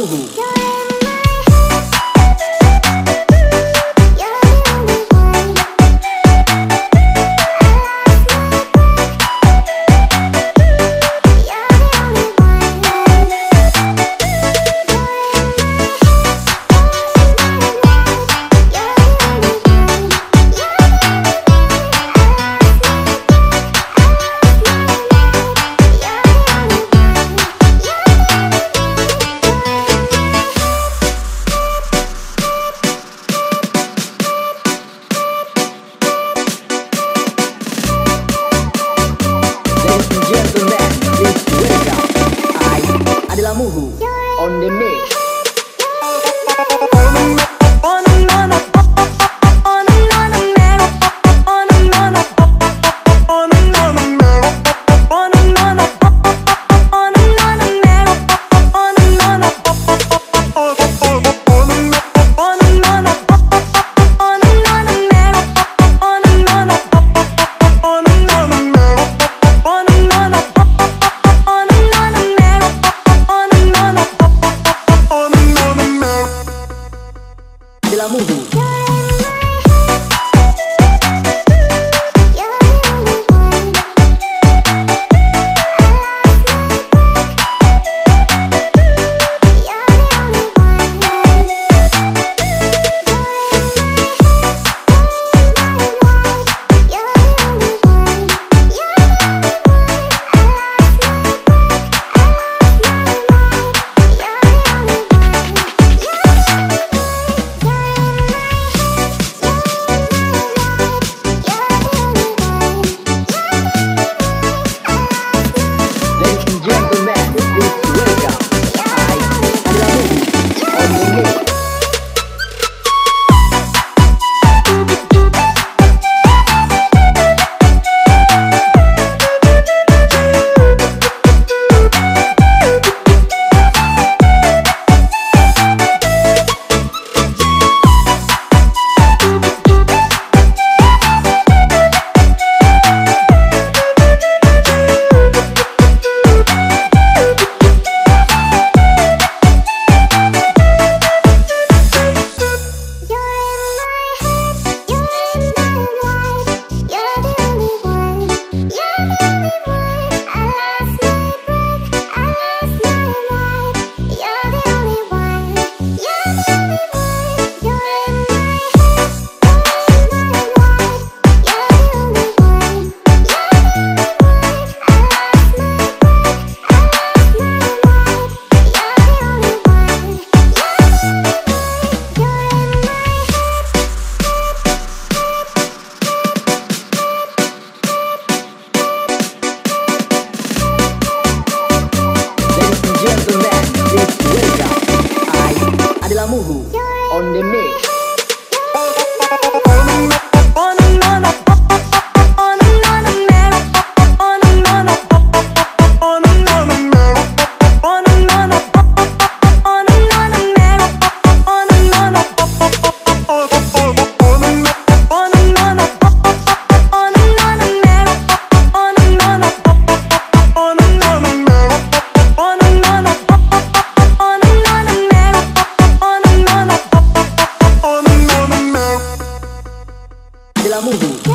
Boom. Namuhu on the mix. Đã 睹 Lamuhu on the mix. Amor. mundo.